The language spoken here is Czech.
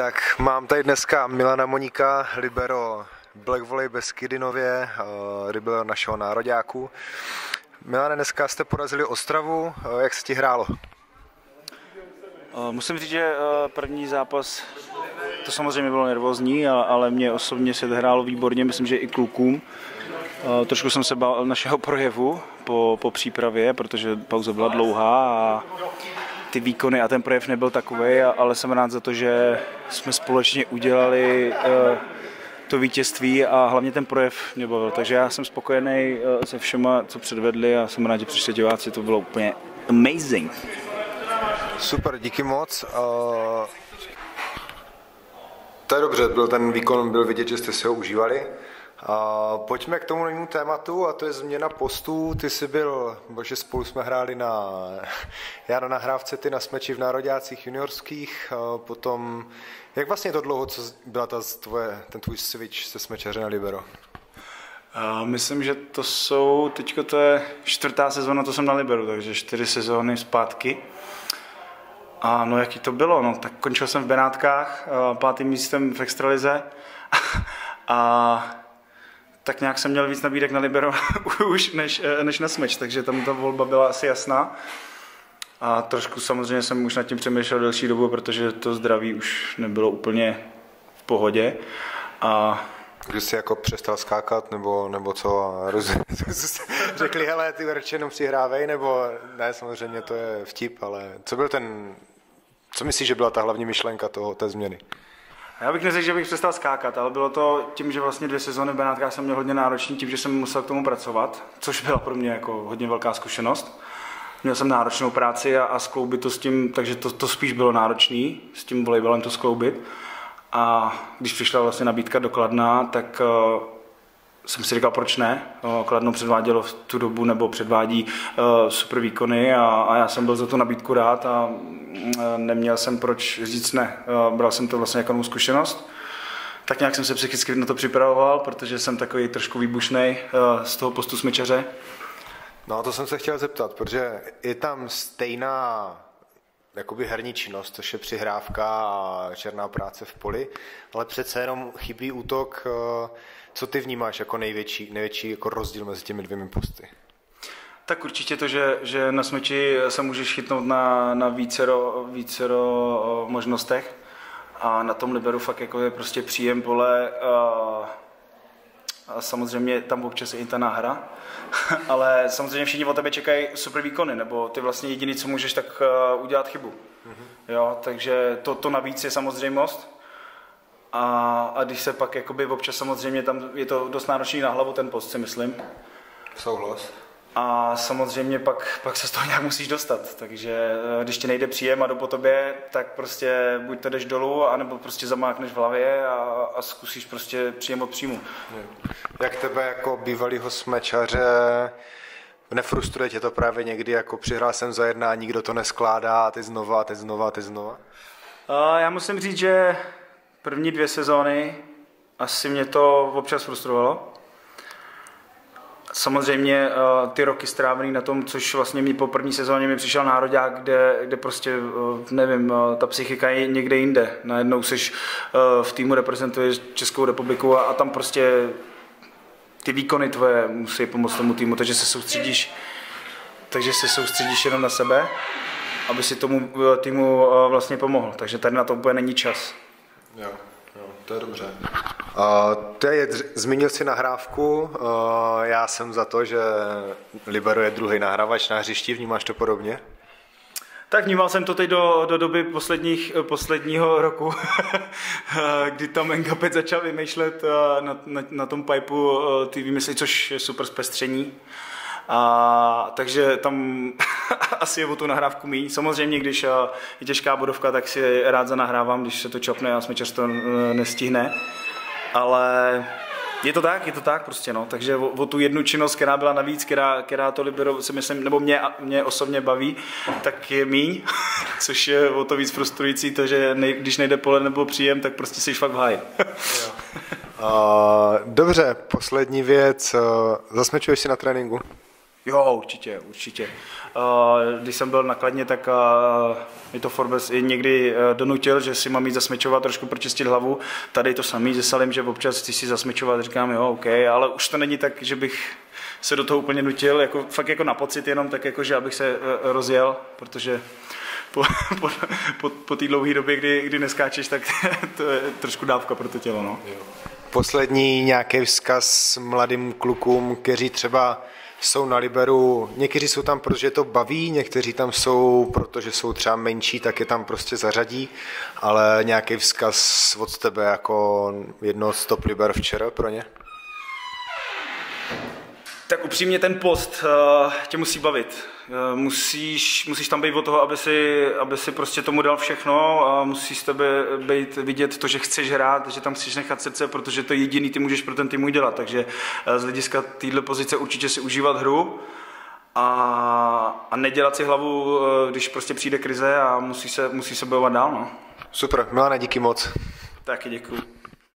Tak mám tady dneska Milana Moníka, libero Black Volley Beskidinově, uh, libero našeho nároďáku. Milane, dneska jste porazili Ostravu, uh, jak se ti hrálo? Uh, musím říct, že první zápas to samozřejmě bylo nervózní, ale mě osobně se hrálo výborně, myslím, že i klukům. Trošku jsem se bál našeho projevu po, po přípravě, protože pauza byla dlouhá a ty výkony a ten projev nebyl takový, ale jsem rád za to, že jsme společně udělali uh, to vítězství a hlavně ten projev mě bavil. Takže já jsem spokojený uh, se všema, co předvedli a jsem rád, že přišli diváci, to bylo úplně amazing. Super, díky moc. Uh, to je dobře, byl ten výkon, byl vidět, že jste si ho užívali. A pojďme k tomu novému tématu a to je změna postů. Ty jsi byl, bože spolu jsme hráli na, já na nahrávce, ty na smeči v nároďácích juniorských, potom, jak vlastně to dlouho, co byla ta tvoje, ten tvůj switch se smečaře na Libero? Uh, myslím, že to jsou, teďko to je čtvrtá sezóna, to jsem na Liberu, takže čtyři sezóny zpátky. A no jaký to bylo, no tak končil jsem v Benátkách, uh, pátým místem v Extralize a tak nějak jsem měl víc nabídek na Libero už než, eh, než na Smeč, takže tam ta volba byla asi jasná. A trošku samozřejmě jsem už nad tím přemýšlel delší dobu, protože to zdraví už nebylo úplně v pohodě. A když jsi jako přestal skákat, nebo, nebo co? A roz... řekli, hele, ty verče jenom přihrávej, nebo ne, samozřejmě to je vtip, ale co byl ten, co myslíš, že byla ta hlavní myšlenka toho, té změny? Já bych neřekl, že bych přestal skákat, ale bylo to tím, že vlastně dvě sezóny v Benátkách jsem měl hodně náročný, tím, že jsem musel k tomu pracovat, což byla pro mě jako hodně velká zkušenost. Měl jsem náročnou práci a, a skloubit to s tím, takže to, to spíš bylo náročný, s tím volejbalem to skloubit. A když přišla vlastně nabídka do Kladna, tak uh, jsem si říkal, proč ne. Uh, Kladno předvádělo v tu dobu nebo předvádí uh, super výkony a, a já jsem byl za tu nabídku rád a uh, neměl jsem proč říct ne. Bral jsem to vlastně jako novou zkušenost. Tak nějak jsem se psychicky na to připravoval, protože jsem takový trošku výbušný z toho postu smyčaře. No a to jsem se chtěl zeptat, protože je tam stejná jakoby herní činnost, což je přihrávka a černá práce v poli, ale přece jenom chybí útok. Eh, co ty vnímáš jako největší, největší jako rozdíl mezi těmi dvěmi posty? Tak určitě to, že, že na smeči se můžeš chytnout na, na vícero, vícero eh, možnostech a na tom liberu fakt jako je prostě příjem pole a, a samozřejmě tam občas je i ta náhra, ale samozřejmě všichni o tebe čekají super výkony, nebo ty vlastně jediný, co můžeš, tak uh, udělat chybu. Mm-hmm. Jo, takže to, to navíc je samozřejmost. A, a když se pak jakoby občas samozřejmě tam je to dost náročný na hlavu ten post, si myslím. Souhlas. A samozřejmě pak, pak se z toho nějak musíš dostat. Takže eh, když ti nejde příjem a jdu po tobě, tak prostě buď to jdeš dolů, anebo prostě zamákneš v hlavě a, a zkusíš prostě příjem od příjmu. Jak tebe jako bývalýho smečaře nefrustruje tě to právě někdy, jako přihrál jsem za jedna a nikdo to neskládá a teď znova, a teď znova, a teď znova? A já musím říct, že první dvě sezóny asi mě to občas frustrovalo. Samozřejmě uh, ty roky strávený na tom, což vlastně mi po první sezóně mi přišel národák, kde, kde prostě, uh, nevím, uh, ta psychika je někde jinde. Najednou jsi v týmu reprezentuješ Českou republiku a, a tam prostě ty výkony tvoje musí pomoct tomu týmu, takže se soustředíš, takže se soustředíš jenom na sebe, aby si tomu týmu vlastně pomohl. Takže tady na to úplně není čas. Jo to je dobře. Uh, to je, zmínil si nahrávku, uh, já jsem za to, že Libero je druhý nahrávač na hřišti, vnímáš to podobně? Tak vnímal jsem to teď do, do doby posledních, posledního roku, kdy tam Engapet začal vymýšlet na, na, na tom pipeu ty výmysly, což je super zpestření. A, takže tam asi je o tu nahrávku míň. Samozřejmě, když je těžká bodovka, tak si rád zanahrávám, když se to čopne a smečař to nestihne ale je to tak, je to tak prostě, no. Takže o, o tu jednu činnost, která byla navíc, která, která to Libero si myslím, nebo mě, mě osobně baví, tak je míň, což je o to víc frustrující, to, že nej, když nejde pole nebo příjem, tak prostě jsi fakt v háji. dobře, poslední věc. Zasmečuješ si na tréninku? Jo, určitě, určitě. Když jsem byl nakladně, tak mi to Forbes i někdy donutil, že si mám jít zasmečovat, trošku pročistit hlavu. Tady to samý se Salim, že občas chci si zasmečovat, říkám, jo, OK, ale už to není tak, že bych se do toho úplně nutil, jako, fakt jako na pocit jenom, tak jako, že abych se rozjel, protože po, po, po, po té dlouhé době, kdy, kdy neskáčeš, tak to je trošku dávka pro to tělo. No. Poslední nějaký vzkaz mladým klukům, kteří třeba jsou na Liberu, někteří jsou tam, protože to baví, někteří tam jsou, protože jsou třeba menší, tak je tam prostě zařadí, ale nějaký vzkaz od tebe jako jedno z top Liber včera pro ně? Tak upřímně ten post uh, tě musí bavit. Uh, musíš, musíš tam být od toho, aby si, aby si prostě tomu dal všechno a musíš z tebe být vidět to, že chceš hrát, že tam chceš nechat srdce, protože to jediný ty můžeš pro ten tým udělat. Takže uh, z hlediska téhle pozice určitě si užívat hru a, a nedělat si hlavu, uh, když prostě přijde krize a musí se, musí se bojovat dál. No. Super, Milane, díky moc. Taky děkuji.